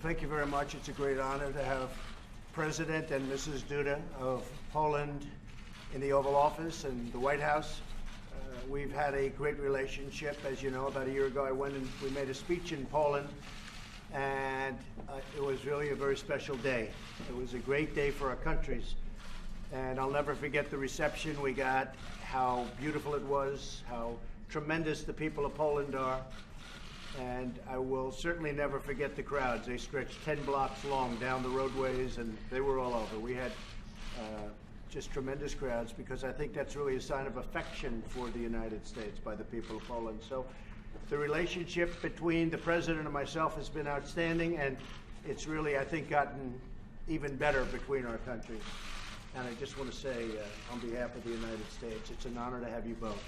Well, thank you very much. It's a great honor to have President and Mrs. Duda of Poland in the Oval Office and the White House. Uh, we've had a great relationship. As you know, about a year ago, I went and we made a speech in Poland, and uh, it was really a very special day. It was a great day for our countries. And I'll never forget the reception we got, how beautiful it was, how tremendous the people of Poland are. And I will certainly never forget the crowds. They stretched 10 blocks long down the roadways, and they were all over. We had uh, just tremendous crowds because I think that's really a sign of affection for the United States by the people of Poland. So the relationship between the president and myself has been outstanding, and it's really, I think, gotten even better between our countries. And I just want to say, uh, on behalf of the United States, it's an honor to have you both.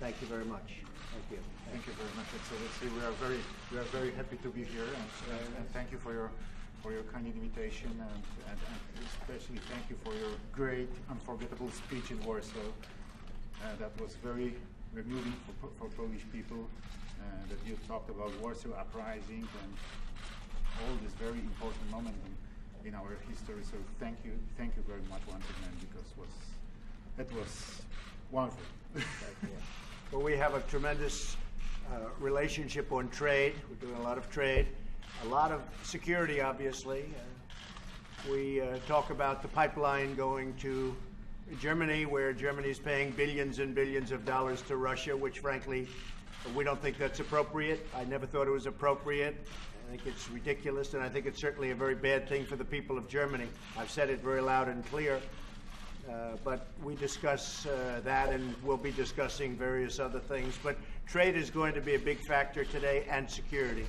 Thank you very much. Thank you. Thank you very much, Excellency. We are very, we are very happy to be here, and, and, and thank you for your, for your kind invitation, and, and, and especially thank you for your great, unforgettable speech in Warsaw. Uh, that was very, very moving for, for Polish people. Uh, that you talked about Warsaw uprising and all this very important moment in, in our history. So thank you, thank you very much once again, because was, it was wonderful. Well, we have a tremendous uh, relationship on trade. We're doing a lot of trade, a lot of security, obviously. Uh, we uh, talk about the pipeline going to Germany, where Germany is paying billions and billions of dollars to Russia, which, frankly, we don't think that's appropriate. I never thought it was appropriate. I think it's ridiculous, and I think it's certainly a very bad thing for the people of Germany. I've said it very loud and clear. Uh, but we discuss uh, that and we'll be discussing various other things. But trade is going to be a big factor today and security.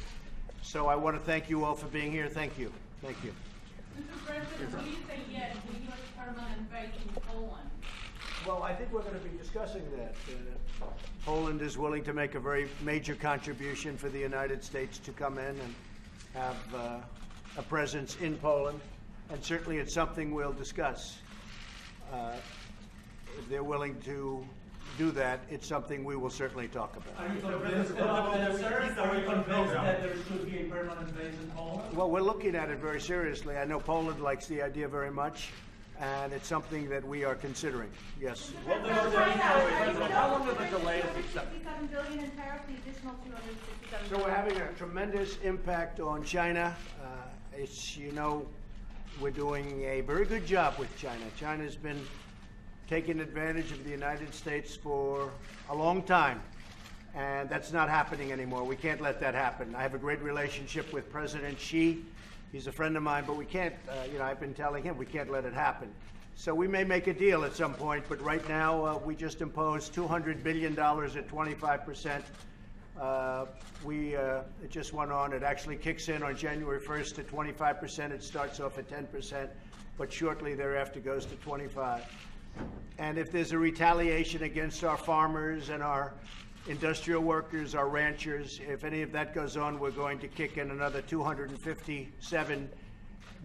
So I want to thank you all for being here. Thank you. Thank you. Mr. President, will you say yes to U.S. permanent base Poland? Well, I think we're going to be discussing that. Uh, Poland is willing to make a very major contribution for the United States to come in and have uh, a presence in Poland. And certainly it's something we'll discuss. Uh, if they're willing to do that, it's something we will certainly talk about. Are you convinced about that, sir? Are you convinced that there should be a permanent base in Poland? Well, we're looking at it very seriously. I know Poland likes the idea very much, and it's something that we are considering. Yes. Well, there was How long of a delay is accepted? Sixty-seven billion in tariffs, the additional two hundred sixty-seven. So we're having a tremendous impact on China. Uh, it's, you know, we're doing a very good job with China. China's been taking advantage of the United States for a long time, and that's not happening anymore. We can't let that happen. I have a great relationship with President Xi. He's a friend of mine, but we can't, uh, you know, I've been telling him we can't let it happen. So we may make a deal at some point, but right now uh, we just imposed $200 billion at 25 percent uh, we, uh, it just went on. It actually kicks in on January 1st to 25%. It starts off at 10%, but shortly thereafter goes to 25. And if there's a retaliation against our farmers and our industrial workers, our ranchers, if any of that goes on, we're going to kick in another 257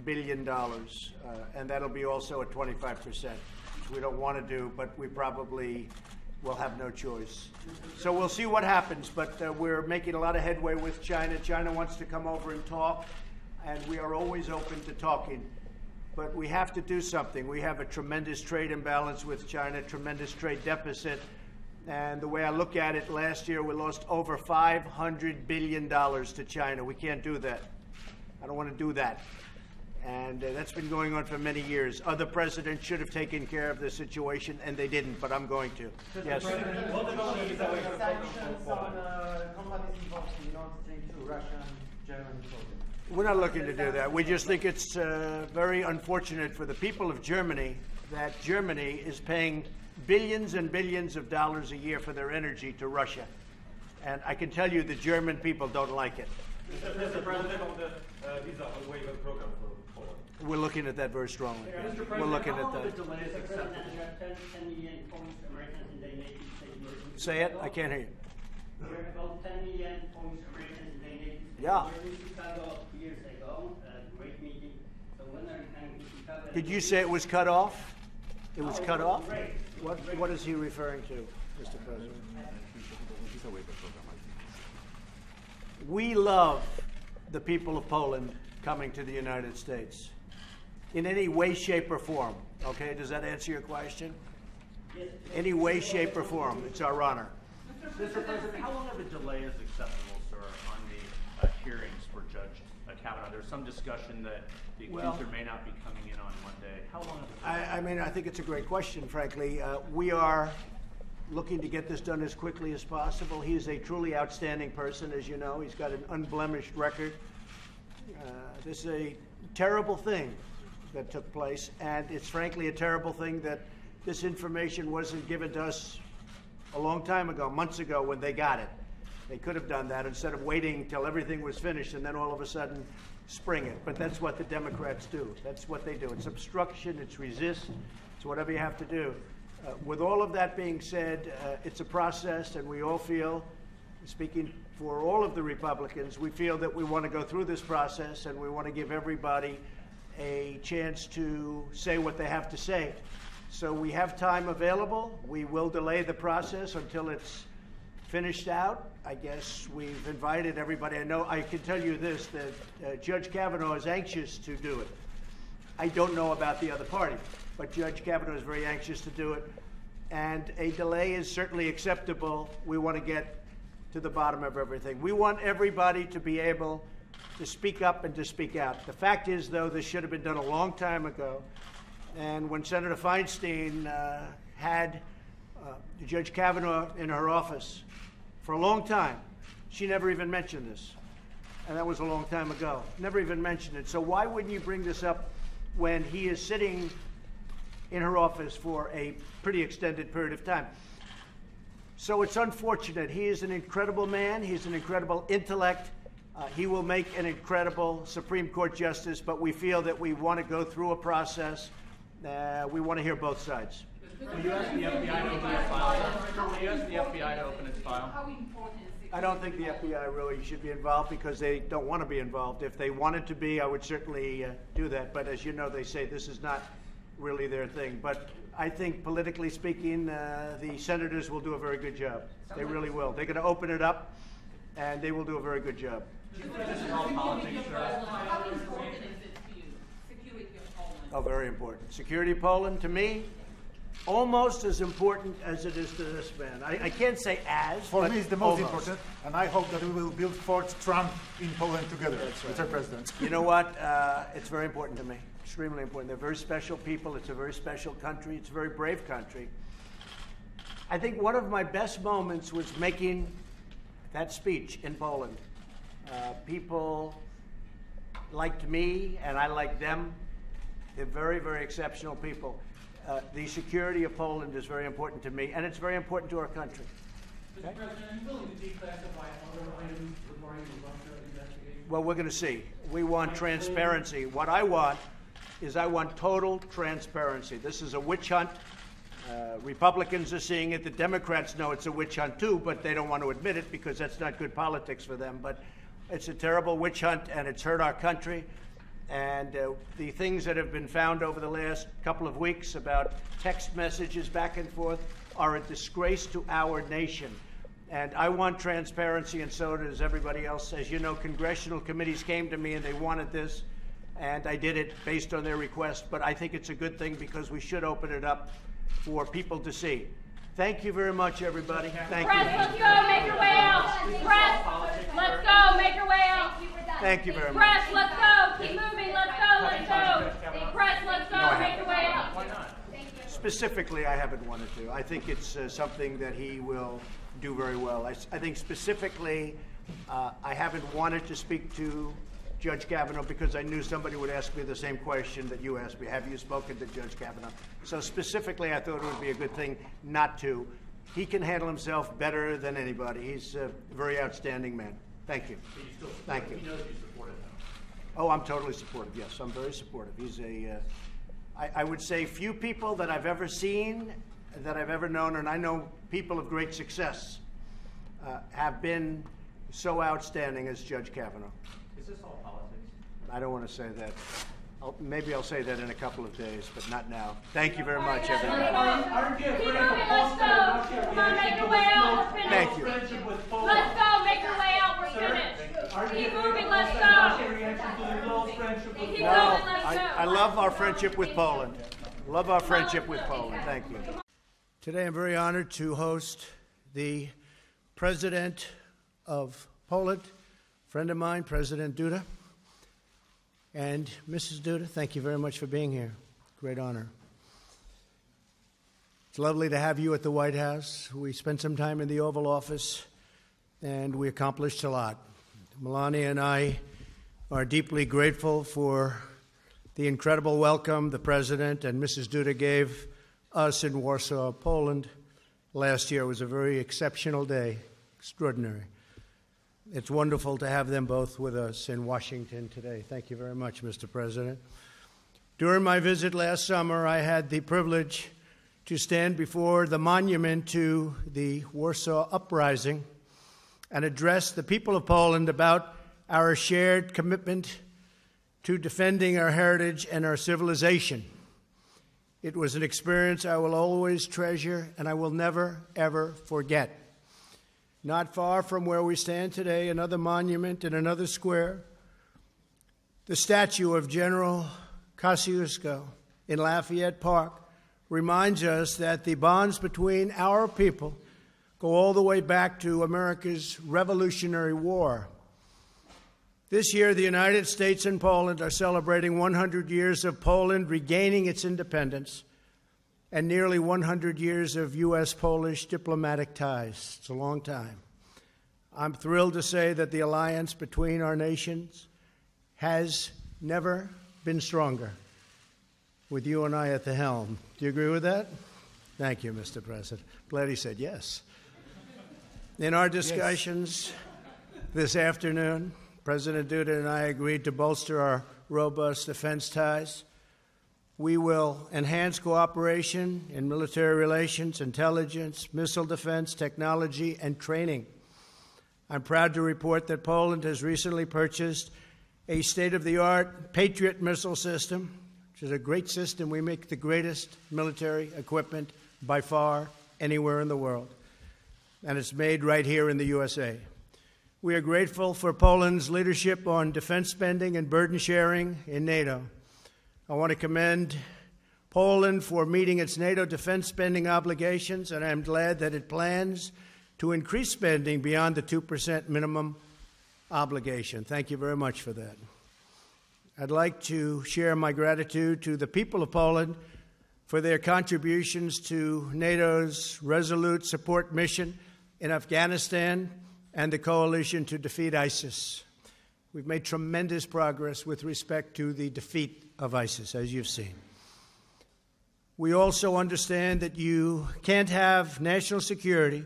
billion dollars, uh, and that'll be also at 25 percent, which we don't want to do, but we probably will have no choice. So we'll see what happens, but uh, we're making a lot of headway with China. China wants to come over and talk, and we are always open to talking. But we have to do something. We have a tremendous trade imbalance with China, tremendous trade deficit. And the way I look at it, last year we lost over $500 billion to China. We can't do that. I don't want to do that. And uh, that's been going on for many years. Other presidents should have taken care of the situation, and they didn't, but I'm going to. Yes. President, what about the sanctions on uh, companies involved in Nord Stream 2, Russia and Germany project? We're not looking to do that. We just think it's uh, very unfortunate for the people of Germany that Germany is paying billions and billions of dollars a year for their energy to Russia. And I can tell you the German people don't like it. Mr. President, on the uh, visa waiver program for Poland. We're looking at that very strongly. Mr. We're looking how at that. the delay is acceptable? President, there are 10, 10 million Polish Americans in the United States. We're- Say it. I can't hear you. There are about 10 million Polish Americans in the United States. Yeah. We were in Chicago two years ago, a great meeting. So when are you coming to Chicago? Did you say it was cut off? It was cut off? What, what is he referring to, Mr. President? We love the people of Poland coming to the United States in any way, shape, or form. Okay, does that answer your question? Any way, shape, or form. It's our honor. Mr. President, how long of a delay is acceptable, sir, on the uh, hearings for Judge Kavanaugh? There's some discussion that the Well- accuser may not be coming in on Monday. How long of a delay? I, I mean, I think it's a great question, frankly. Uh, we are looking to get this done as quickly as possible. He is a truly outstanding person, as you know. He's got an unblemished record. Uh, this is a terrible thing that took place, and it's frankly a terrible thing that this information wasn't given to us a long time ago, months ago, when they got it. They could have done that instead of waiting till everything was finished and then all of a sudden spring it. But that's what the Democrats do. That's what they do. It's obstruction, it's resist, it's whatever you have to do. Uh, with all of that being said, uh, it's a process, and we all feel, speaking for all of the Republicans, we feel that we want to go through this process and we want to give everybody a chance to say what they have to say. So we have time available. We will delay the process until it's finished out. I guess we've invited everybody. I know I can tell you this that uh, Judge Kavanaugh is anxious to do it. I don't know about the other party, but Judge Kavanaugh is very anxious to do it. And a delay is certainly acceptable. We want to get to the bottom of everything. We want everybody to be able to speak up and to speak out. The fact is, though, this should have been done a long time ago. And when Senator Feinstein uh, had uh, Judge Kavanaugh in her office for a long time, she never even mentioned this. And that was a long time ago. Never even mentioned it. So why wouldn't you bring this up when he is sitting in her office for a pretty extended period of time? So it's unfortunate. He is an incredible man. He's an incredible intellect. Uh, he will make an incredible Supreme Court justice, but we feel that we want to go through a process. Uh, we want to hear both sides. Will you ask the FBI to open its file? Will you ask the FBI to open its file? How important is it? I don't think the FBI really should be involved because they don't want to be involved. If they wanted to be, I would certainly uh, do that. But as you know, they say this is not really their thing. But I think politically speaking, uh, the senators will do a very good job. They really will. They're going to open it up, and they will do a very good job. Do this all politics. How important is it to you, security of Poland? Oh, very important. Security of Poland, to me, almost as important as it is to this man. I, I can't say as, For me, it's the most almost. important, and I hope that we will build Fort Trump in Poland together, Mr. President. You know what? Uh, it's very important to me. Extremely important. They're very special people. It's a very special country. It's a very brave country. I think one of my best moments was making that speech in Poland. Uh, people liked me, and I liked them. They're very, very exceptional people. Uh, the security of Poland is very important to me, and it's very important to our country. Mr. President, are you willing to declassify other items regarding the Russia investigation? Well, we're going to see. We want transparency. What I want is I want total transparency. This is a witch hunt. Uh, Republicans are seeing it. The Democrats know it's a witch hunt too, but they don't want to admit it because that's not good politics for them. But it's a terrible witch hunt, and it's hurt our country. And uh, the things that have been found over the last couple of weeks about text messages back and forth are a disgrace to our nation. And I want transparency, and so does everybody else. As you know, congressional committees came to me and they wanted this, and I did it based on their request. But I think it's a good thing because we should open it up for people to see. Thank you very much, everybody. Thank Press, you. let's go, make your way out. Press, let's go, make your way out. Thank you very much. Press, let's go, keep moving, let's go, let's go. Press, let's go, make your way out. Why not? Specifically, I haven't wanted to. I think it's uh, something that he will do very well. I think specifically, uh, I haven't wanted to speak to Judge Kavanaugh because I knew somebody would ask me the same question that you asked me. Have you spoken to Judge Kavanaugh? So specifically, I thought it would be a good thing not to. He can handle himself better than anybody. He's a very outstanding man. Thank you. So you still Thank you. He knows you. Oh, I'm totally supportive. Yes, I'm very supportive. He's a, uh, I, I would say, few people that I've ever seen, that I've ever known, and I know people of great success, uh, have been so outstanding as Judge Kavanaugh. Is this all politics? I don't want to say that. I'll, maybe I'll say that in a couple of days, but not now. Thank you very much, everyone. Aren't you Keep afraid moving, of let's Boston go. Come on, make your way out, we're finished. Thank you. friendship with Poland? Let's go, make your way out, we're finished. Keep moving, let's What's your go. reaction to the close friendship with Keep No, going, let's go. I, I love our friendship with Poland. Love our friendship with Poland. Thank you. Today, I'm very honored to host the president of Poland, friend of mine, President Duda. And Mrs. Duda, thank you very much for being here. Great honor. It's lovely to have you at the White House. We spent some time in the Oval Office, and we accomplished a lot. Melania and I are deeply grateful for the incredible welcome the President and Mrs. Duda gave us in Warsaw, Poland last year. Was a very exceptional day, extraordinary. It's wonderful to have them both with us in Washington today. Thank you very much, Mr. President. During my visit last summer, I had the privilege to stand before the monument to the Warsaw Uprising and address the people of Poland about our shared commitment to defending our heritage and our civilization. It was an experience I will always treasure and I will never, ever forget. Not far from where we stand today, another monument in another square, the statue of General Kosciuszko in Lafayette Park reminds us that the bonds between our people go all the way back to America's Revolutionary War. This year, the United States and Poland are celebrating 100 years of Poland regaining its independence and nearly 100 years of U.S. Polish diplomatic ties. It's a long time. I'm thrilled to say that the alliance between our nations has never been stronger, with you and I at the helm. Do you agree with that? Thank you, Mr. President. Glad he said yes. In our discussions this afternoon, President Duda and I agreed to bolster our robust defense ties. We will enhance cooperation in military relations, intelligence, missile defense, technology, and training. I'm proud to report that Poland has recently purchased a state of the art Patriot missile system, which is a great system. We make the greatest military equipment by far anywhere in the world, and it's made right here in the USA. We are grateful for Poland's leadership on defense spending and burden sharing in NATO. I want to commend Poland for meeting its NATO defense spending obligations, and I'm glad that it plans to increase spending beyond the 2% minimum obligation. Thank you very much for that. I'd like to share my gratitude to the people of Poland for their contributions to NATO's resolute support mission in Afghanistan and the coalition to defeat ISIS. We've made tremendous progress with respect to the defeat of ISIS, as you've seen. We also understand that you can't have national security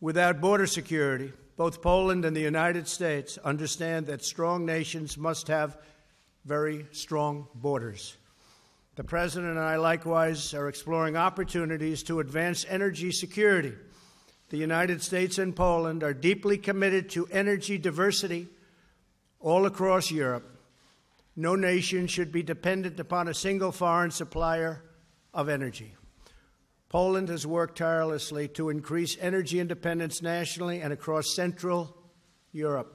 without border security. Both Poland and the United States understand that strong nations must have very strong borders. The President and I likewise are exploring opportunities to advance energy security. The United States and Poland are deeply committed to energy diversity all across Europe. No nation should be dependent upon a single foreign supplier of energy. Poland has worked tirelessly to increase energy independence nationally and across Central Europe.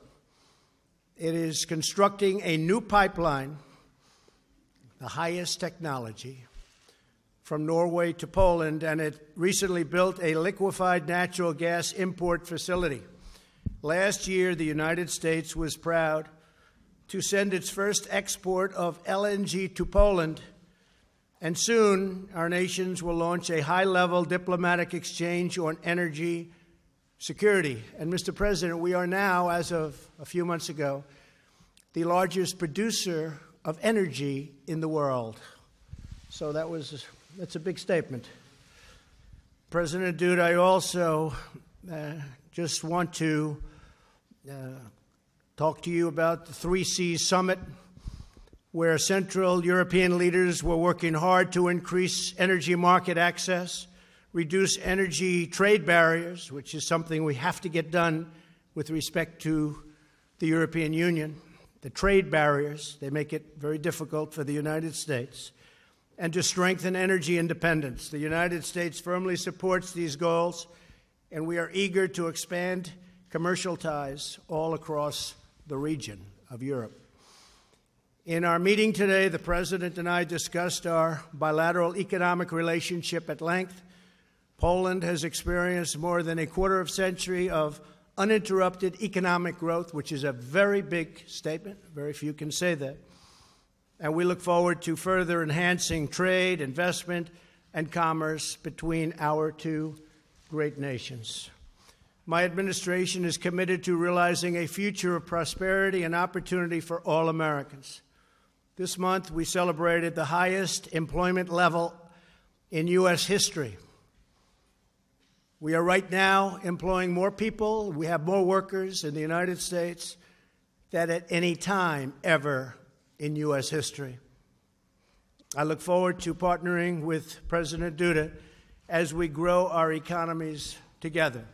It is constructing a new pipeline, the highest technology, from Norway to Poland, and it recently built a liquefied natural gas import facility. Last year, the United States was proud to send its first export of LNG to Poland, and soon our nations will launch a high level diplomatic exchange on energy security. And, Mr. President, we are now, as of a few months ago, the largest producer of energy in the world. So that was that's a big statement. President Duda, I also uh, just want to uh, talk to you about the Three Seas Summit, where Central European leaders were working hard to increase energy market access, reduce energy trade barriers, which is something we have to get done with respect to the European Union. The trade barriers, they make it very difficult for the United States and to strengthen energy independence. The United States firmly supports these goals, and we are eager to expand commercial ties all across the region of Europe. In our meeting today, the President and I discussed our bilateral economic relationship at length. Poland has experienced more than a quarter of a century of uninterrupted economic growth, which is a very big statement. Very few can say that. And we look forward to further enhancing trade, investment, and commerce between our two great nations. My administration is committed to realizing a future of prosperity and opportunity for all Americans. This month, we celebrated the highest employment level in U.S. history. We are right now employing more people, we have more workers in the United States than at any time ever in U.S. history. I look forward to partnering with President Duda as we grow our economies together.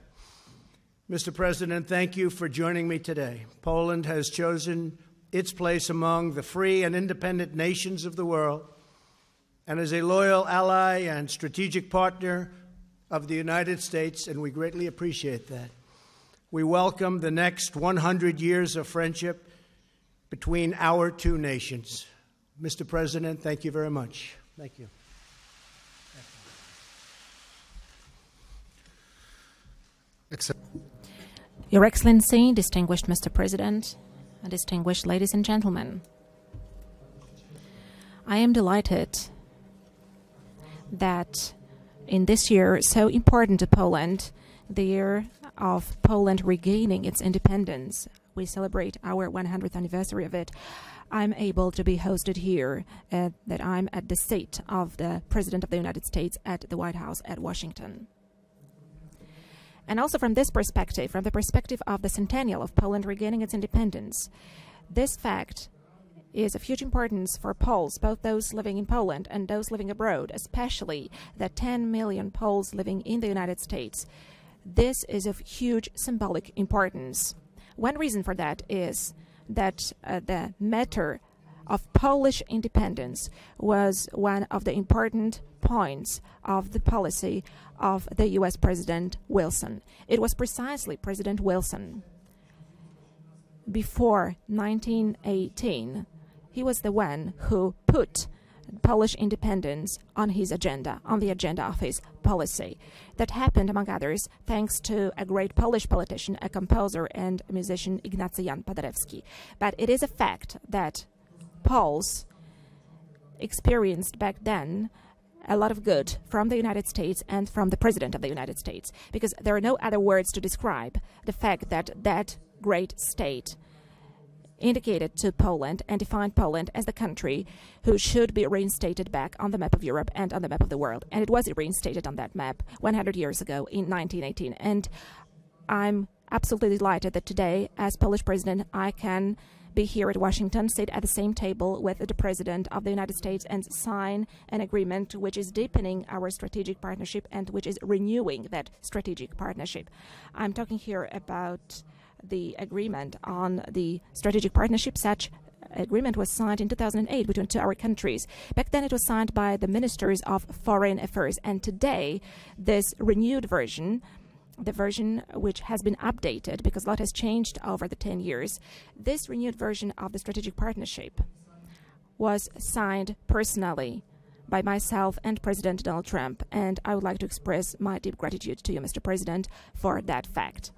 Mr. President, thank you for joining me today. Poland has chosen its place among the free and independent nations of the world and is a loyal ally and strategic partner of the United States, and we greatly appreciate that. We welcome the next 100 years of friendship between our two nations. Mr. President, thank you very much. Thank you. Your Excellency, distinguished Mr. President, distinguished ladies and gentlemen, I am delighted that in this year so important to Poland, the year of Poland regaining its independence, we celebrate our 100th anniversary of it. I'm able to be hosted here, uh, that I'm at the seat of the President of the United States at the White House at Washington. And also from this perspective, from the perspective of the centennial of Poland regaining its independence, this fact is of huge importance for Poles, both those living in Poland and those living abroad, especially the 10 million Poles living in the United States. This is of huge symbolic importance. One reason for that is that uh, the matter of Polish independence was one of the important points of the policy of the US President Wilson. It was precisely President Wilson before 1918 he was the one who put Polish independence on his agenda, on the agenda of his policy. That happened, among others, thanks to a great Polish politician, a composer and a musician, Ignacy Jan Paderewski. But it is a fact that Poles experienced back then a lot of good from the United States and from the President of the United States, because there are no other words to describe the fact that that great state indicated to Poland and defined Poland as the country who should be reinstated back on the map of Europe and on the map of the world. And it was reinstated on that map 100 years ago in 1918. And I'm absolutely delighted that today, as Polish president, I can be here at Washington, sit at the same table with the President of the United States and sign an agreement which is deepening our strategic partnership and which is renewing that strategic partnership. I'm talking here about the agreement on the strategic partnership. Such agreement was signed in 2008 between two our countries. Back then, it was signed by the ministers of foreign affairs, and today, this renewed version. The version which has been updated because a lot has changed over the 10 years. This renewed version of the strategic partnership was signed personally by myself and President Donald Trump, and I would like to express my deep gratitude to you, Mr. President, for that fact.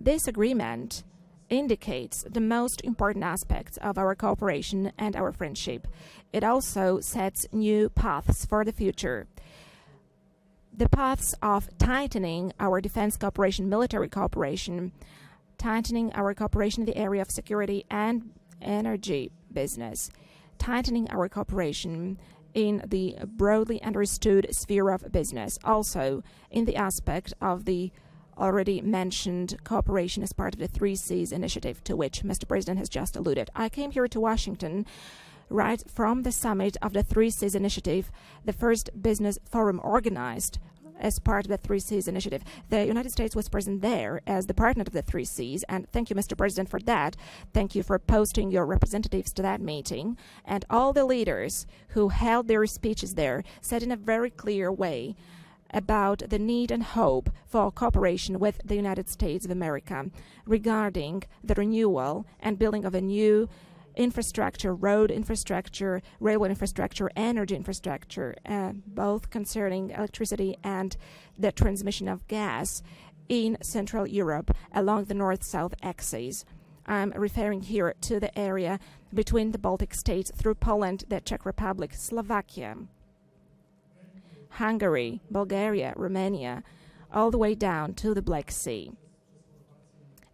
This agreement indicates the most important aspects of our cooperation and our friendship. It also sets new paths for the future. The paths of tightening our defense cooperation, military cooperation, tightening our cooperation in the area of security and energy business, tightening our cooperation in the broadly understood sphere of business, also in the aspect of the already mentioned cooperation as part of the Three Seas initiative, to which Mr. President has just alluded. I came here to Washington right from the summit of the Three Seas initiative, the first business forum organized as part of the Three Seas initiative. The United States was present there as the partner of the Three Seas, and thank you, Mr. President, for that. Thank you for posting your representatives to that meeting. And all the leaders who held their speeches there said in a very clear way about the need and hope for cooperation with the United States of America regarding the renewal and building of a new infrastructure, road infrastructure, railway infrastructure, energy infrastructure, uh, both concerning electricity and the transmission of gas in Central Europe along the north south axis. I'm referring here to the area between the Baltic states through Poland, the Czech Republic, Slovakia, Hungary, Bulgaria, Romania, all the way down to the Black Sea.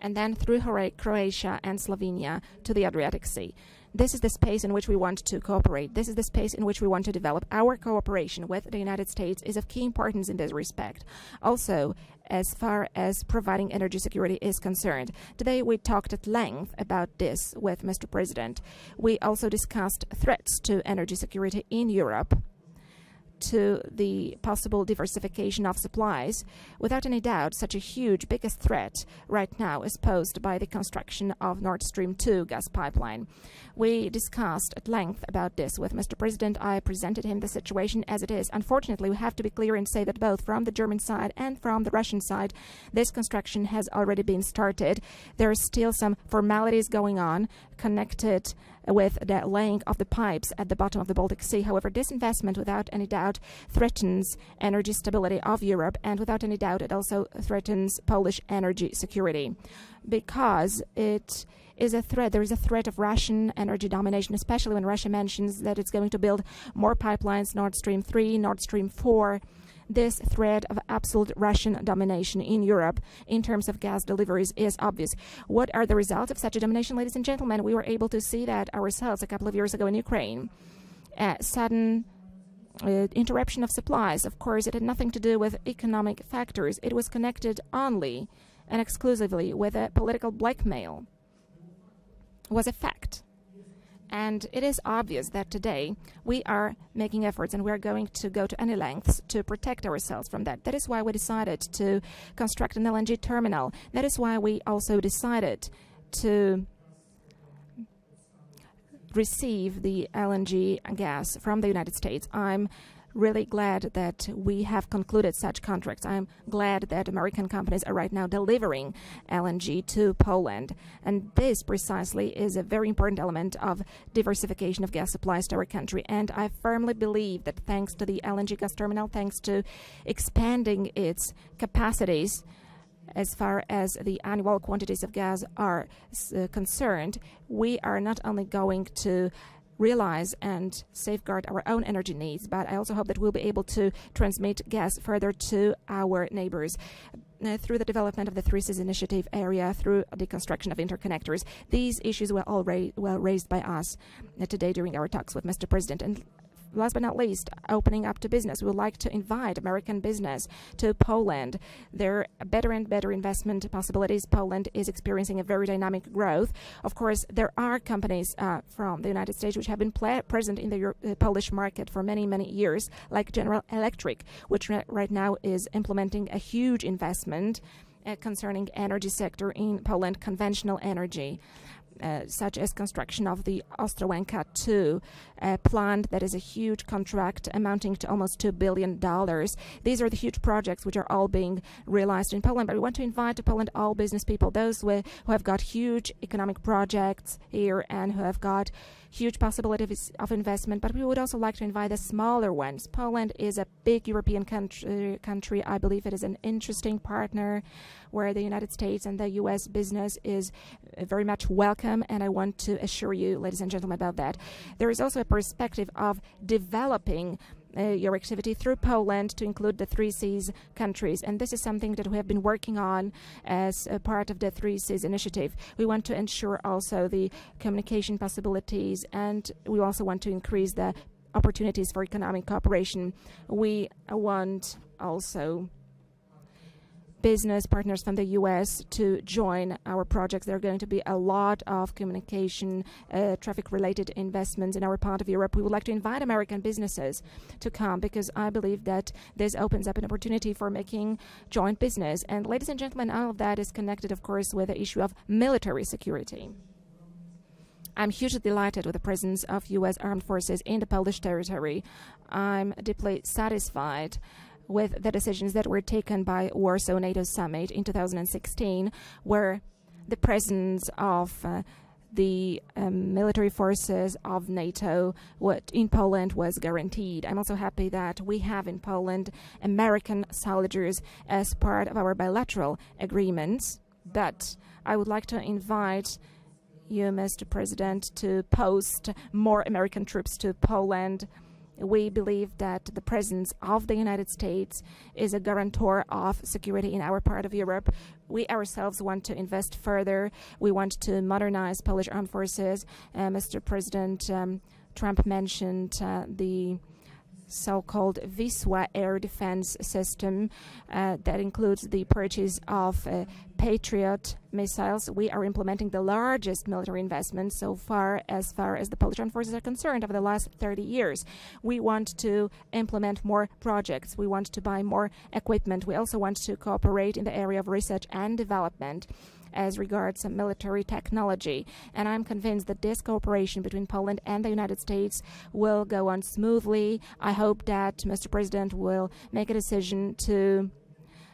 And then through Croatia and Slovenia to the Adriatic Sea. This is the space in which we want to cooperate. This is the space in which we want to develop. Our cooperation with the United States is of key importance in this respect. Also, as far as providing energy security is concerned. Today, we talked at length about this with Mr. President. We also discussed threats to energy security in Europe to the possible diversification of supplies. Without any doubt, such a huge, biggest threat right now is posed by the construction of Nord Stream 2 gas pipeline. We discussed at length about this with Mr. President. I presented him the situation as it is. Unfortunately, we have to be clear and say that both from the German side and from the Russian side, this construction has already been started. There are still some formalities going on connected with the laying of the pipes at the bottom of the Baltic Sea. However, this investment, without any doubt, threatens energy stability of Europe, and without any doubt, it also threatens Polish energy security because it is a threat. There is a threat of Russian energy domination, especially when Russia mentions that it's going to build more pipelines, Nord Stream 3, Nord Stream 4 this threat of absolute Russian domination in Europe in terms of gas deliveries is obvious. What are the results of such a domination, ladies and gentlemen? We were able to see that ourselves a couple of years ago in Ukraine. Sudden uh, interruption of supplies. Of course, it had nothing to do with economic factors. It was connected only and exclusively with a political blackmail. Was a fact. And it is obvious that today we are making efforts and we are going to go to any lengths to protect ourselves from that. That is why we decided to construct an LNG terminal. That is why we also decided to receive the LNG gas from the United States. I'm really glad that we have concluded such contracts. I'm glad that American companies are right now delivering LNG to Poland. And this precisely is a very important element of diversification of gas supplies to our country. And I firmly believe that thanks to the LNG gas terminal, thanks to expanding its capacities, as far as the annual quantities of gas are uh, concerned, we are not only going to realize and safeguard our own energy needs, but I also hope that we'll be able to transmit gas further to our neighbors. Uh, through the development of the Three Seas Initiative area, through the construction of interconnectors. These issues were all well raised by us uh, today during our talks with Mr. President. And last but not least, opening up to business. We would like to invite American business to Poland. There are better and better investment possibilities. Poland is experiencing a very dynamic growth. Of course, there are companies uh, from the United States which have been present in the Euro- uh, Polish market for many, many years, like General Electric, which right now is implementing a huge investment. Uh, concerning energy sector in Poland, conventional energy. Uh, such as construction of the Ostrołęka 2 uh, plant that is a huge contract amounting to almost $2 billion. These are the huge projects which are all being realized in Poland, but we want to invite to Poland all business people, those who have got huge economic projects here and who have got huge possibilities of investment, but we would also like to invite the smaller ones. Poland is a big European country, country. I believe it is an interesting partner where the United States and the U.S. business is very much welcome, and I want to assure you, ladies and gentlemen, about that. There is also a perspective of developing uh, your activity through Poland to include the Three Seas countries. And this is something that we have been working on as part of the Three Seas initiative. We want to ensure also the communication possibilities, and we also want to increase the opportunities for economic cooperation. We want also business partners from the US to join our projects. There are going to be a lot of communication, uh, traffic related investments in our part of Europe. We would like to invite American businesses to come because I believe that this opens up an opportunity for making joint business. And, ladies and gentlemen, all of that is connected, of course, with the issue of military security. I'm hugely delighted with the presence of U.S. armed forces in the Polish territory. I'm deeply satisfied with the decisions that were taken by Warsaw NATO Summit in 2016, where the presence of uh, the um, military forces of NATO in Poland was guaranteed. I'm also happy that we have in Poland American soldiers as part of our bilateral agreements. But I would like to invite you, Mr. President, to post more American troops to Poland. We believe that the presence of the United States is a guarantor of security in our part of Europe. We ourselves want to invest further. We want to modernize Polish armed forces. Uh, Mr. President um, Trump mentioned uh, the so-called Wisła air defense system uh, that includes the purchase of uh, Patriot missiles. We are implementing the largest military investment so far as far as the Polish armed forces are concerned over the last 30 years. We want to implement more projects. We want to buy more equipment. We also want to cooperate in the area of research and development as regards military technology. And I'm convinced that this cooperation between Poland and the United States will go on smoothly. I hope that Mr. President will make a decision to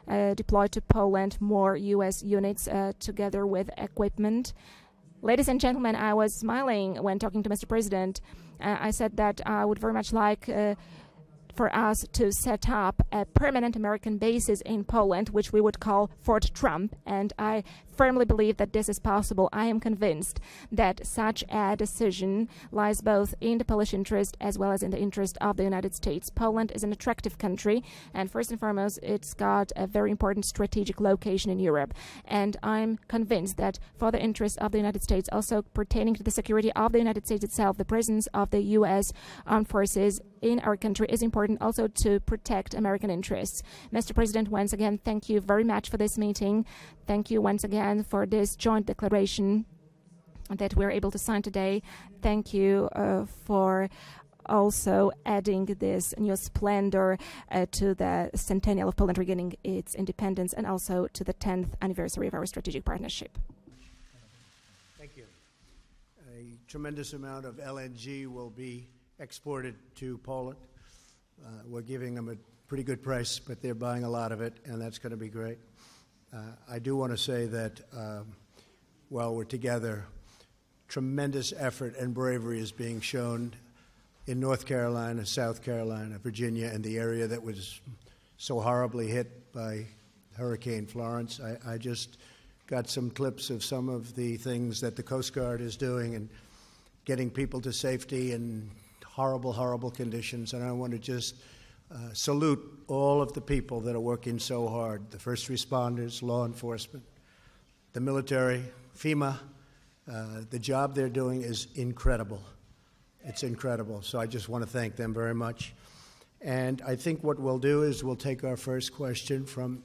uh, deploy to Poland more U.S. units uh, together with equipment. Ladies and gentlemen, I was smiling when talking to Mr. President. Uh, I said that I would very much like uh, for us to set up a permanent American basis in Poland, which we would call Fort Trump. And I firmly believe that this is possible. I am convinced that such a decision lies both in the Polish interest as well as in the interest of the United States. Poland is an attractive country, and first and foremost, it's got a very important strategic location in Europe. And I'm convinced that for the interest of the United States, also pertaining to the security of the United States itself, the presence of the U.S. armed forces in our country is important also to protect American interests. Mr. President, once again, thank you very much for this meeting. Thank you once again for this joint declaration that we're able to sign today. Thank you uh, for also adding this new splendor uh, to the centennial of Poland regaining its independence and also to the 10th anniversary of our strategic partnership. Thank you. A tremendous amount of LNG will be exported to Poland. Uh, we're giving them a pretty good price, but they're buying a lot of it, and that's going to be great. Uh, I do want to say that um, while we're together, tremendous effort and bravery is being shown in North Carolina, South Carolina, Virginia, and the area that was so horribly hit by Hurricane Florence. I, I just got some clips of some of the things that the Coast Guard is doing and getting people to safety in horrible, horrible conditions. And I want to just uh, salute all of the people that are working so hard the first responders, law enforcement, the military, FEMA. Uh, the job they're doing is incredible. It's incredible. So I just want to thank them very much. And I think what we'll do is we'll take our first question from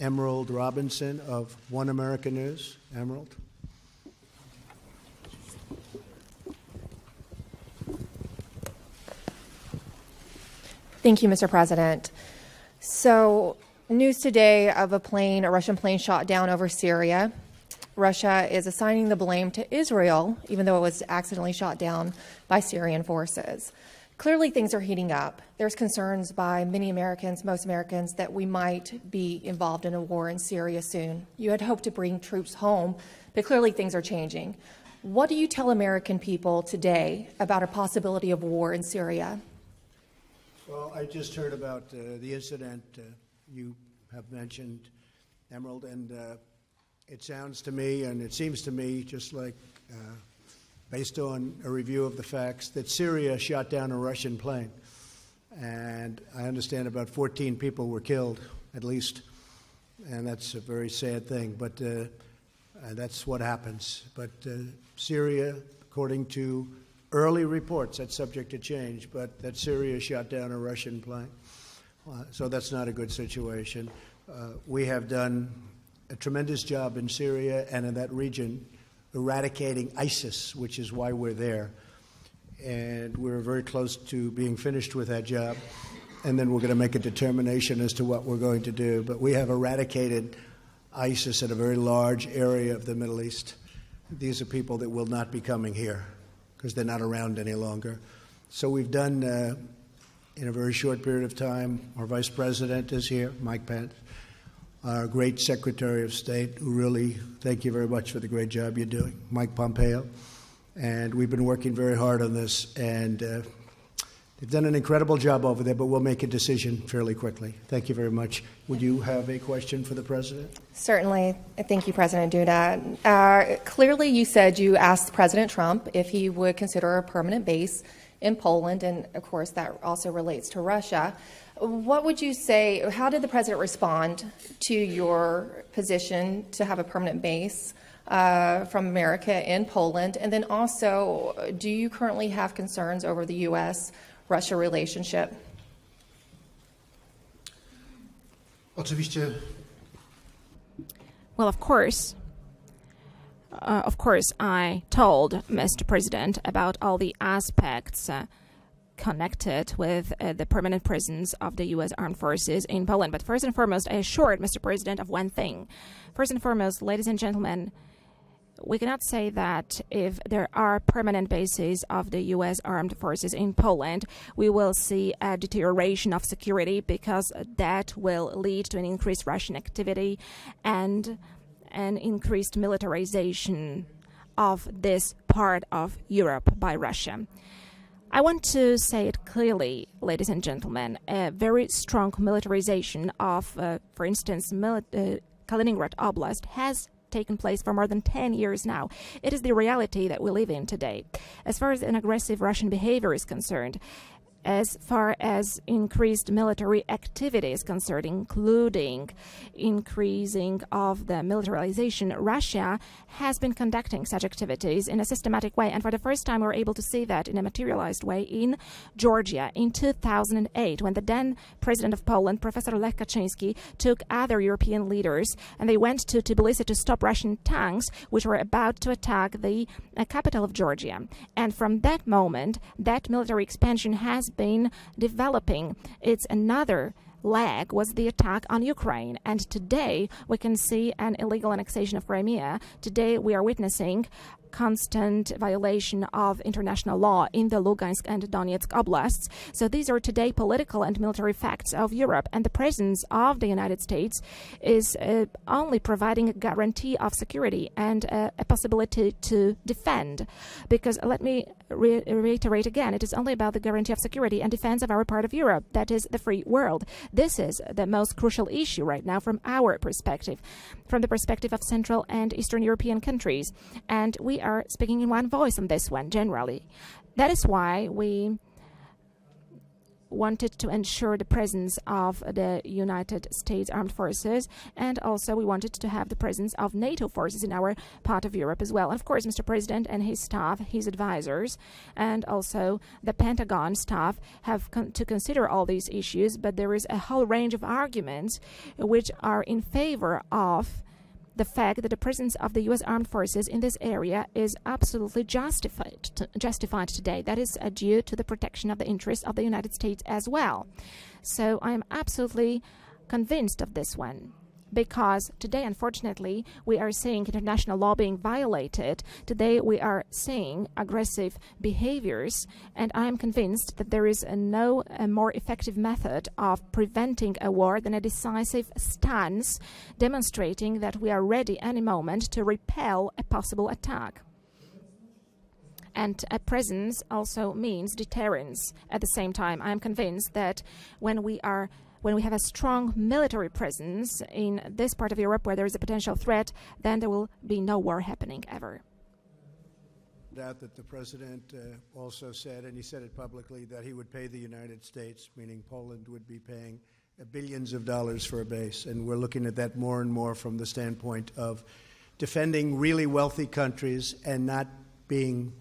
Emerald Robinson of One America News. Emerald. Thank you, Mr. President. So, news today of a plane, a Russian plane shot down over Syria. Russia is assigning the blame to Israel, even though it was accidentally shot down by Syrian forces. Clearly, things are heating up. There's concerns by many Americans, most Americans, that we might be involved in a war in Syria soon. You had hoped to bring troops home, but clearly things are changing. What do you tell American people today about a possibility of war in Syria? Well, I just heard about uh, the incident uh, you have mentioned, Emerald, and uh, it sounds to me, and it seems to me, just like uh, based on a review of the facts, that Syria shot down a Russian plane. And I understand about 14 people were killed, at least. And that's a very sad thing, but uh, that's what happens. But uh, Syria, according to early reports, that's subject to change, but that Syria shot down a Russian plane. Uh, so that's not a good situation. Uh, we have done a tremendous job in Syria and in that region eradicating ISIS, which is why we're there. And we're very close to being finished with that job. And then we're going to make a determination as to what we're going to do. But we have eradicated ISIS in a very large area of the Middle East. These are people that will not be coming here because they're not around any longer. So we've done uh, in a very short period of time. Our Vice President is here, Mike Pence, our great Secretary of State, who really thank you very much for the great job you're doing, Mike Pompeo. And we've been working very hard on this, and uh, they've done an incredible job over there, but we'll make a decision fairly quickly. Thank you very much. Would you have a question for the President? Certainly. Thank you, President Duda. Uh, clearly, you said you asked President Trump if he would consider a permanent base in Poland, and of course, that also relates to Russia. What would you say? How did the president respond to your position to have a permanent base uh, from America in Poland? And then also, do you currently have concerns over the U.S. Russia relationship? Oczywiście. Well, of course. Uh, of course, I told Mr. President about all the aspects uh, connected with uh, the permanent presence of the U.S. Armed Forces in Poland. But first and foremost, I assured Mr. President of one thing. First and foremost, ladies and gentlemen, we cannot say that if there are permanent bases of the U.S. armed forces in Poland, we will see a deterioration of security because that will lead to an increased Russian activity and an increased militarization of this part of Europe by Russia. I want to say it clearly, ladies and gentlemen, a very strong militarization of, uh, for instance, mili- uh, Kaliningrad Oblast has taken place for more than 10 years now. It is the reality that we live in today. As far as an aggressive Russian behavior is concerned, as far as increased military activity is concerned, including increasing of the militarization, Russia has been conducting such activities in a systematic way. And for the first time, we're able to see that in a materialized way in Georgia in 2008, when the then president of Poland, Professor Lech Kaczynski, took other European leaders and they went to Tbilisi to stop Russian tanks which were about to attack the uh, capital of Georgia. And from that moment, that military expansion has been developing. It's another leg was the attack on Ukraine. And today we can see an illegal annexation of Crimea. Today we are witnessing constant violation of international law in the Lugansk and Donetsk oblasts. So these are today political and military facts of Europe, and the presence of the United States is uh, only providing a guarantee of security and uh, a possibility to defend. Because let me re- reiterate again, it is only about the guarantee of security and defense of our part of Europe, that is the free world. This is the most crucial issue right now from our perspective, from the perspective of Central and Eastern European countries. And we are speaking in one voice on this one generally. That is why we wanted to ensure the presence of the United States Armed Forces, and also we wanted to have the presence of NATO forces in our part of Europe as well. And of course, Mr. President and his staff, his advisors, and also the Pentagon staff have con- to consider all these issues, but there is a whole range of arguments which are in favor of the fact that the presence of the U.S. armed forces in this area is absolutely justified justified today. That is uh, due to the protection of the interests of the United States as well. So I am absolutely convinced of this one. Because today, unfortunately, we are seeing international law being violated. Today, we are seeing aggressive behaviors, and I am convinced that there is no more effective method of preventing a war than a decisive stance, demonstrating that we are ready any moment to repel a possible attack. And a presence also means deterrence. At the same time, I am convinced that when we are when we have a strong military presence in this part of Europe where there is a potential threat, then there will be no war happening ever. Doubt that the president uh, also said, and he said it publicly, that he would pay the United States, meaning Poland would be paying billions of dollars for a base. And we're looking at that more and more from the standpoint of defending really wealthy countries and not being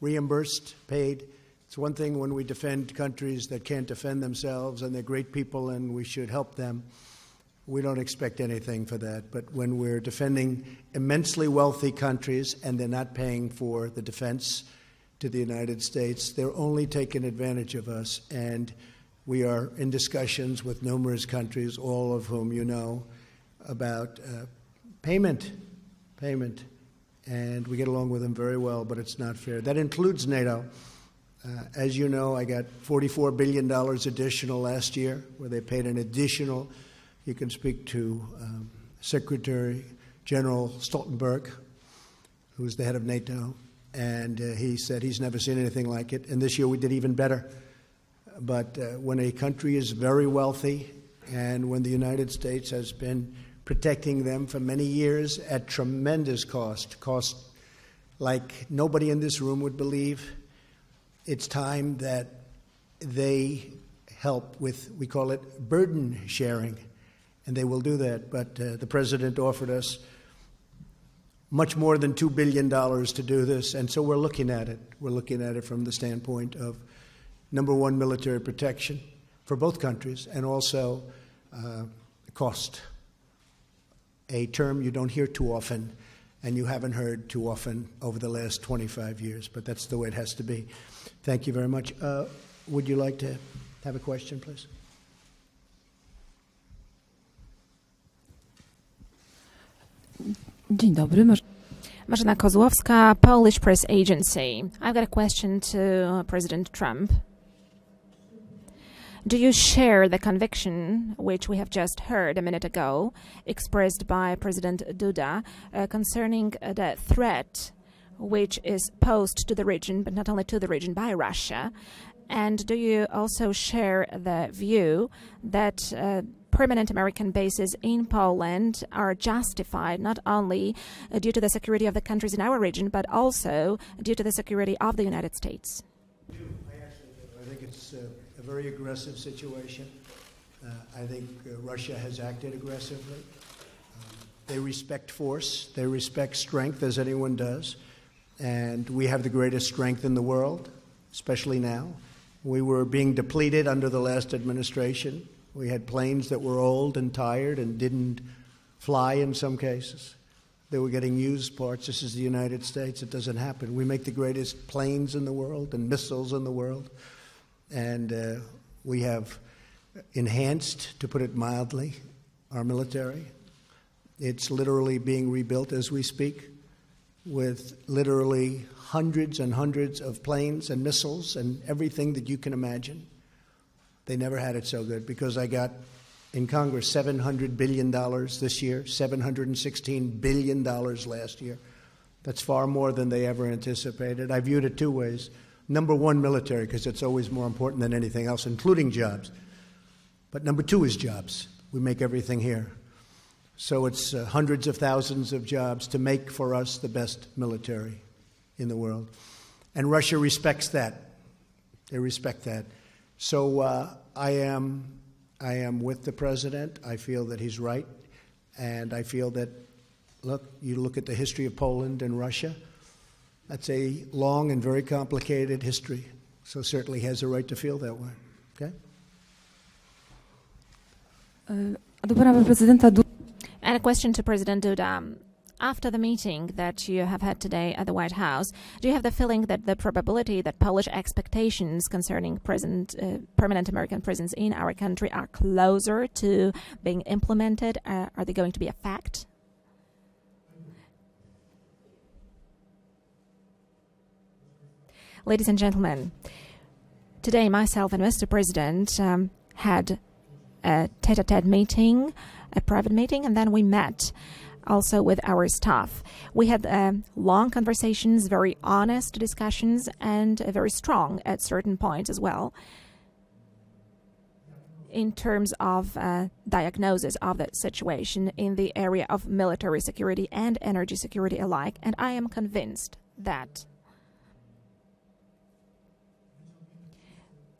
reimbursed, paid. It's one thing when we defend countries that can't defend themselves and they're great people and we should help them. We don't expect anything for that. But when we're defending immensely wealthy countries and they're not paying for the defense to the United States, they're only taking advantage of us. And we are in discussions with numerous countries, all of whom you know, about uh, payment. Payment. And we get along with them very well, but it's not fair. That includes NATO. Uh, as you know, I got $44 billion additional last year, where they paid an additional. You can speak to um, Secretary General Stoltenberg, who's the head of NATO, and uh, he said he's never seen anything like it. And this year we did even better. But uh, when a country is very wealthy, and when the United States has been protecting them for many years at tremendous cost, cost like nobody in this room would believe, it's time that they help with, we call it burden sharing, and they will do that. But uh, the president offered us much more than $2 billion to do this, and so we're looking at it. We're looking at it from the standpoint of number one, military protection for both countries, and also uh, cost. A term you don't hear too often, and you haven't heard too often over the last 25 years, but that's the way it has to be. Thank you very much. Uh, would you like to have a question, please? Dzień dobry. Marzena Kozłowska, Polish Press Agency. I've got a question to President Trump. Do you share the conviction, which we have just heard a minute ago, expressed by President Duda uh, concerning uh, the threat which is posed to the region, but not only to the region, by Russia? And do you also share the view that uh, permanent American bases in Poland are justified not only uh, due to the security of the countries in our region, but also due to the security of the United States? I think it's uh, a very aggressive situation. Uh, I think uh, Russia has acted aggressively. Um, they respect force, they respect strength, as anyone does. And we have the greatest strength in the world, especially now. We were being depleted under the last administration. We had planes that were old and tired and didn't fly in some cases. They were getting used parts. This is the United States. It doesn't happen. We make the greatest planes in the world and missiles in the world. And uh, we have enhanced, to put it mildly, our military. It's literally being rebuilt as we speak with literally hundreds and hundreds of planes and missiles and everything that you can imagine. They never had it so good because I got in Congress $700 billion this year, $716 billion last year. That's far more than they ever anticipated. I viewed it two ways. Number one, military, because it's always more important than anything else, including jobs. But number two is jobs. We make everything here. So it's uh, hundreds of thousands of jobs to make for us the best military in the world. And Russia respects that. They respect that. So uh, I am, I am with the president. I feel that he's right, and I feel that, look, you look at the history of Poland and Russia. That's a long and very complicated history. So certainly has a right to feel that way. Okay. And a question to President Duda. After the meeting that you have had today at the White House, do you have the feeling that the probability that Polish expectations concerning present, uh, permanent American presence in our country are closer to being implemented? Uh, are they going to be a fact? Ladies and gentlemen, today myself and Mr. President um, had a tete a tete meeting, a private meeting, and then we met also with our staff. We had uh, long conversations, very honest discussions, and uh, very strong at certain points as well in terms of uh, diagnosis of the situation in the area of military security and energy security alike. And I am convinced that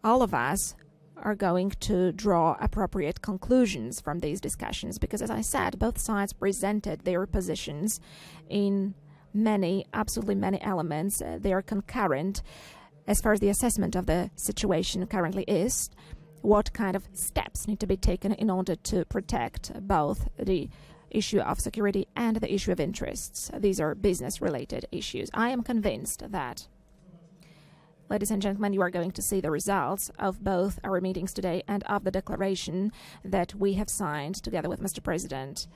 all of us are going to draw appropriate conclusions from these discussions because, as I said, both sides presented their positions in many, absolutely many elements. Uh, they are concurrent as far as the assessment of the situation currently is. What kind of steps need to be taken in order to protect both the issue of security and the issue of interests? These are business related issues. I am convinced that Ladies and gentlemen, you are going to see the results of both our meetings today and of the declaration that we have signed together with Mr. President.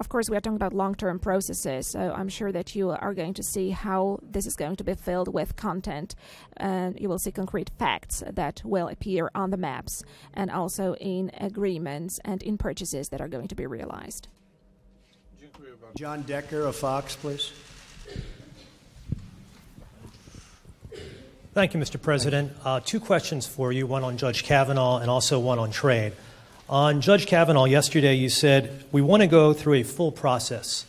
of course, we are talking about long term processes, so I'm sure that you are going to see how this is going to be filled with content, and you will see concrete facts that will appear on the maps and also in agreements and in purchases that are going to be realized. John Decker of Fox, please. Thank you, Mr. President. Uh, two questions for you one on Judge Kavanaugh and also one on trade. On Judge Kavanaugh, yesterday you said, We want to go through a full process.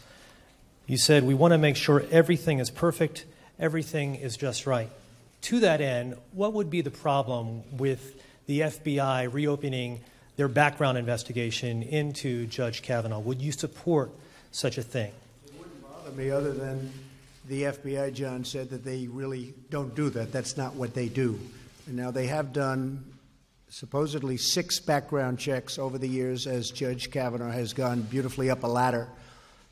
You said, We want to make sure everything is perfect, everything is just right. To that end, what would be the problem with the FBI reopening their background investigation into Judge Kavanaugh? Would you support such a thing? It wouldn't bother me other than the FBI, John, said that they really don't do that. That's not what they do. And now they have done supposedly six background checks over the years as Judge Kavanaugh has gone beautifully up a ladder.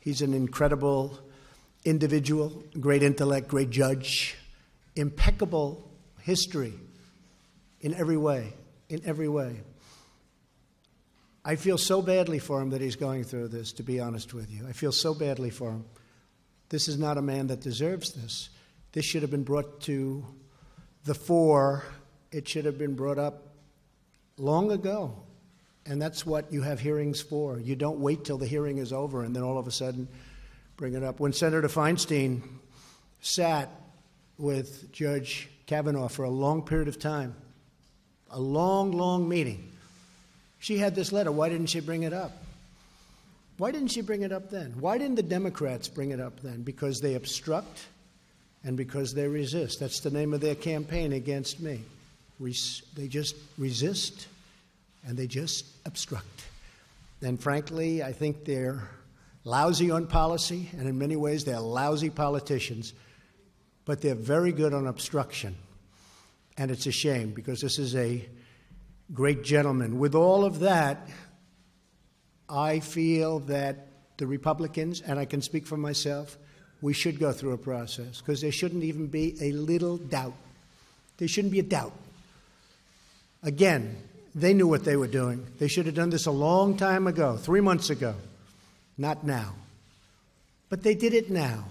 He's an incredible individual, great intellect, great judge, impeccable history in every way, in every way. I feel so badly for him that he's going through this, to be honest with you. I feel so badly for him. This is not a man that deserves this. This should have been brought to the fore. It should have been brought up long ago. And that's what you have hearings for. You don't wait till the hearing is over and then all of a sudden bring it up. When Senator Feinstein sat with Judge Kavanaugh for a long period of time, a long, long meeting, she had this letter. Why didn't she bring it up? Why didn't she bring it up then? Why didn't the Democrats bring it up then? Because they obstruct and because they resist. That's the name of their campaign against me. Res- they just resist and they just obstruct. And frankly, I think they're lousy on policy, and in many ways, they're lousy politicians, but they're very good on obstruction. And it's a shame because this is a great gentleman. With all of that, I feel that the Republicans, and I can speak for myself, we should go through a process because there shouldn't even be a little doubt. There shouldn't be a doubt. Again, they knew what they were doing. They should have done this a long time ago, three months ago, not now. But they did it now.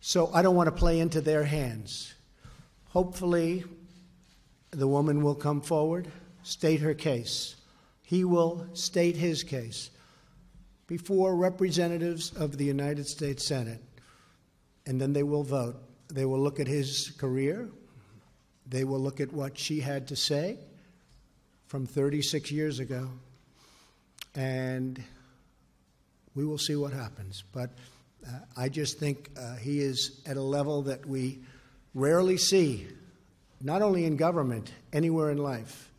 So I don't want to play into their hands. Hopefully, the woman will come forward, state her case he will state his case before representatives of the United States Senate, and then they will vote. They will look at his career, they will look at what she had to say from 36 years ago, and we will see what happens. But uh, I just think uh, he is at a level that we rarely see, not only in government, anywhere in life.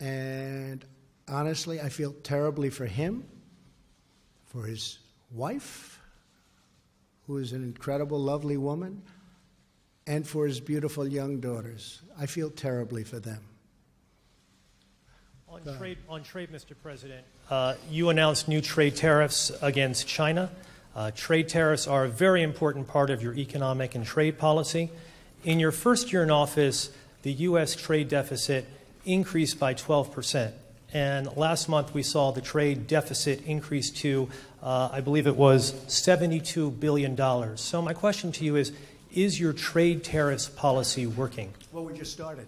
And honestly, I feel terribly for him, for his wife, who is an incredible, lovely woman, and for his beautiful young daughters. I feel terribly for them. On trade, on trade, Mr. President, uh, you announced new trade tariffs against China. Uh, trade tariffs are a very important part of your economic and trade policy. In your first year in office, the U.S. trade deficit increased by 12 percent. And last month we saw the trade deficit increase to, uh, I believe it was $72 billion. So my question to you is Is your trade tariffs policy working? Well, we just started.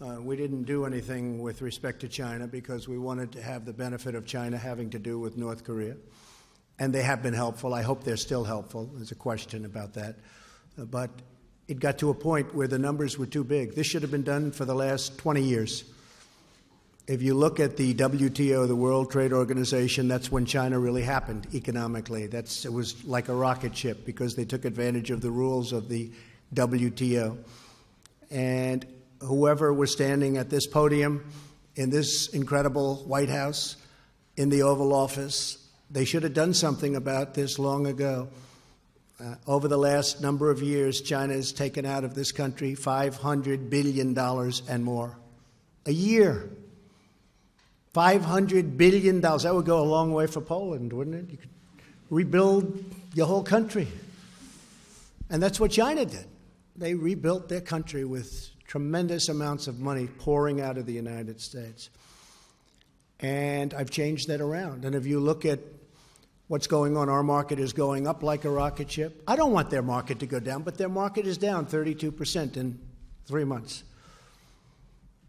Uh, we didn't do anything with respect to China because we wanted to have the benefit of China having to do with North Korea. And they have been helpful. I hope they're still helpful. There's a question about that. Uh, but it got to a point where the numbers were too big. This should have been done for the last 20 years. If you look at the WTO, the World Trade Organization, that's when China really happened economically. That's, it was like a rocket ship because they took advantage of the rules of the WTO. And whoever was standing at this podium in this incredible White House, in the Oval Office, they should have done something about this long ago. Uh, over the last number of years, China has taken out of this country $500 billion and more. A year. $500 billion. That would go a long way for Poland, wouldn't it? You could rebuild your whole country. And that's what China did. They rebuilt their country with tremendous amounts of money pouring out of the United States. And I've changed that around. And if you look at what's going on. Our market is going up like a rocket ship. I don't want their market to go down, but their market is down 32% in three months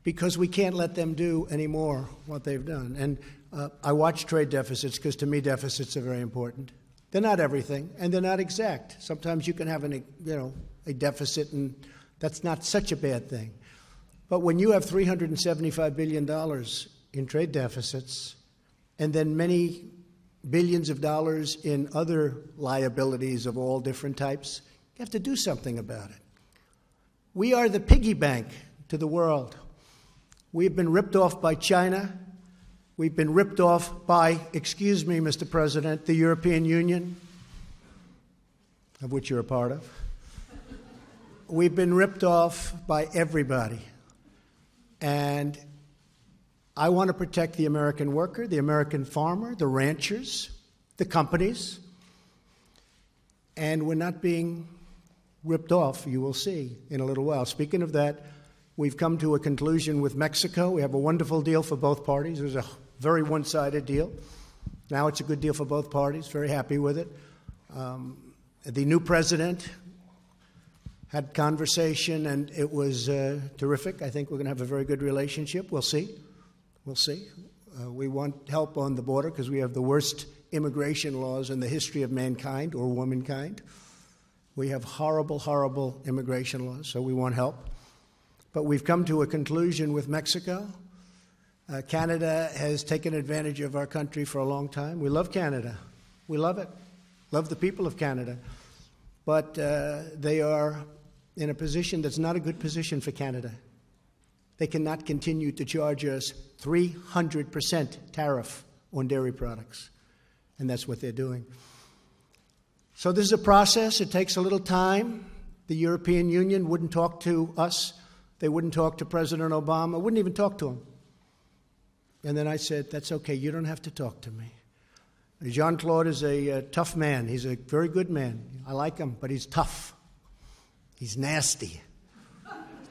because we can't let them do anymore what they've done. And uh, I watch trade deficits because to me deficits are very important. They're not everything, and they're not exact. Sometimes you can have an, you know, a deficit, and that's not such a bad thing. But when you have $375 billion in trade deficits, and then many billions of dollars in other liabilities of all different types, you have to do something about it. We are the piggy bank to the world. We've been ripped off by China. We've been ripped off by, excuse me, Mr. President, the European Union, of which you're a part of. We've been ripped off by everybody. And I want to protect the American worker, the American farmer, the ranchers, the companies. And we're not being ripped off, you will see in a little while. Speaking of that, we've come to a conclusion with Mexico. We have a wonderful deal for both parties. It was a very one sided deal. Now it's a good deal for both parties, very happy with it. Um, the new president had conversation, and it was uh, terrific. I think we're going to have a very good relationship. We'll see. We'll see. Uh, we want help on the border because we have the worst immigration laws in the history of mankind or womankind. We have horrible, horrible immigration laws, so we want help. But we've come to a conclusion with Mexico. Uh, Canada has taken advantage of our country for a long time. We love Canada. We love it. Love the people of Canada. But uh, they are in a position that's not a good position for Canada. They cannot continue to charge us 300% tariff on dairy products. And that's what they're doing. So, this is a process. It takes a little time. The European Union wouldn't talk to us, they wouldn't talk to President Obama, wouldn't even talk to him. And then I said, That's okay, you don't have to talk to me. Jean Claude is a, a tough man. He's a very good man. I like him, but he's tough. He's nasty.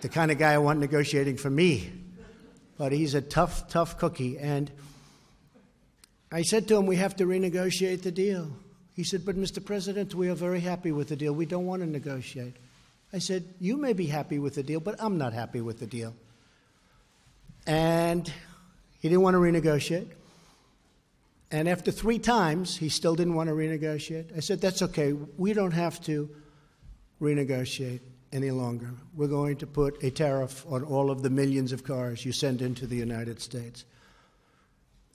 The kind of guy I want negotiating for me. But he's a tough, tough cookie. And I said to him, We have to renegotiate the deal. He said, But Mr. President, we are very happy with the deal. We don't want to negotiate. I said, You may be happy with the deal, but I'm not happy with the deal. And he didn't want to renegotiate. And after three times, he still didn't want to renegotiate. I said, That's okay. We don't have to renegotiate any longer. We're going to put a tariff on all of the millions of cars you send into the United States.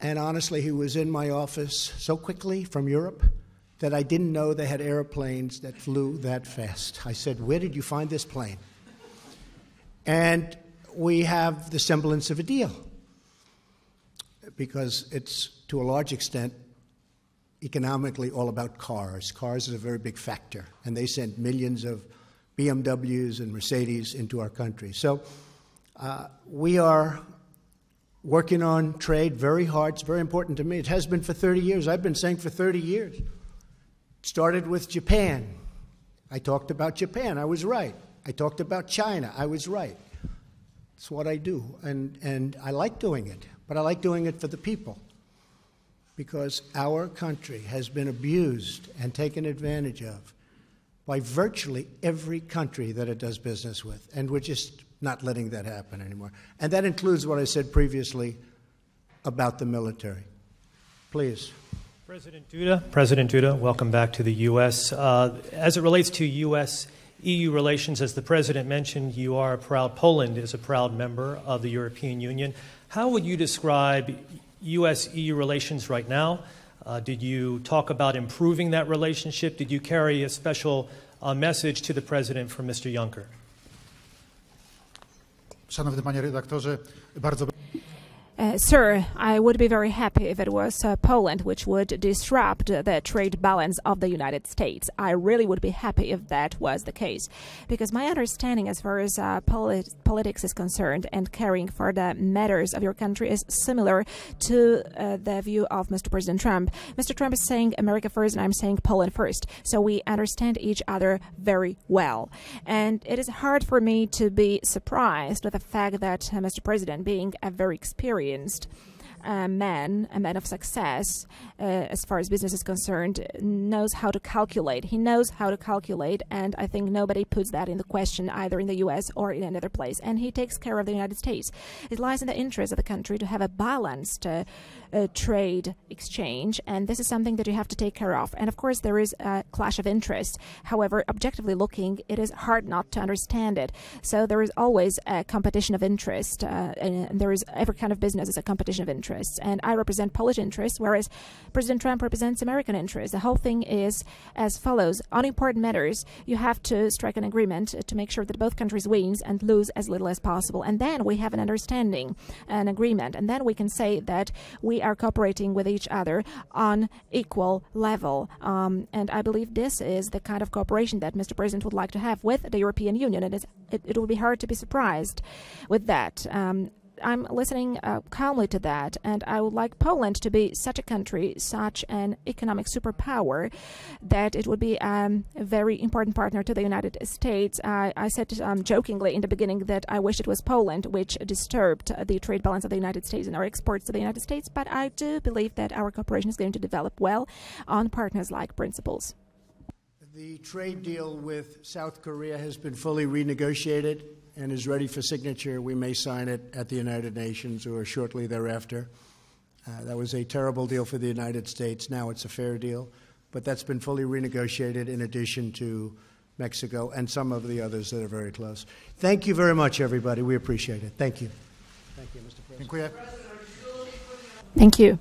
And honestly, he was in my office so quickly from Europe that I didn't know they had airplanes that flew that fast. I said, Where did you find this plane? And we have the semblance of a deal because it's to a large extent economically all about cars. Cars is a very big factor, and they send millions of BMWs and Mercedes into our country. So uh, we are working on trade very hard. It's very important to me. It has been for 30 years. I've been saying for 30 years. It started with Japan. I talked about Japan. I was right. I talked about China. I was right. It's what I do, and, and I like doing it, but I like doing it for the people because our country has been abused and taken advantage of by virtually every country that it does business with. And we're just not letting that happen anymore. And that includes what I said previously about the military. Please. President Duda, President Duda, welcome back to the U.S. Uh, as it relates to U.S. EU relations, as the President mentioned, you are a proud, Poland is a proud member of the European Union. How would you describe U.S. EU relations right now? Uh, did you talk about improving that relationship? Did you carry a special uh, message to the President from Mr. Juncker? Szanowny panie redaktorze, bardzo Uh, sir, I would be very happy if it was uh, Poland which would disrupt the trade balance of the United States. I really would be happy if that was the case. Because my understanding, as far as uh, polit- politics is concerned and caring for the matters of your country, is similar to uh, the view of Mr. President Trump. Mr. Trump is saying America first, and I'm saying Poland first. So we understand each other very well. And it is hard for me to be surprised with the fact that uh, Mr. President, being a very experienced experienced a man, a man of success, uh, as far as business is concerned, knows how to calculate. He knows how to calculate, and I think nobody puts that in the question either in the U.S. or in another place. And he takes care of the United States. It lies in the interest of the country to have a balanced uh, uh, trade exchange, and this is something that you have to take care of. And of course, there is a clash of interest. However, objectively looking, it is hard not to understand it. So there is always a competition of interest, uh, and there is every kind of business is a competition of interests. And I represent Polish interests, whereas President Trump represents American interests. The whole thing is as follows: on important matters, you have to strike an agreement to make sure that both countries wins and lose as little as possible, and then we have an understanding, an agreement, and then we can say that we are cooperating with each other on equal level. Um, and I believe this is the kind of cooperation that Mr. President would like to have with the European Union. And it, it would be hard to be surprised with that. Um, I'm listening uh, calmly to that, and I would like Poland to be such a country, such an economic superpower, that it would be um, a very important partner to the United States. I, I said um, jokingly in the beginning that I wish it was Poland which disturbed the trade balance of the United States and our exports to the United States, but I do believe that our cooperation is going to develop well on partners like principles. The trade deal with South Korea has been fully renegotiated and is ready for signature. We may sign it at the United Nations or shortly thereafter. Uh, that was a terrible deal for the United States. Now it's a fair deal, but that's been fully renegotiated in addition to Mexico and some of the others that are very close. Thank you very much, everybody. We appreciate it. Thank you. Thank you, Mr. President. Thank you.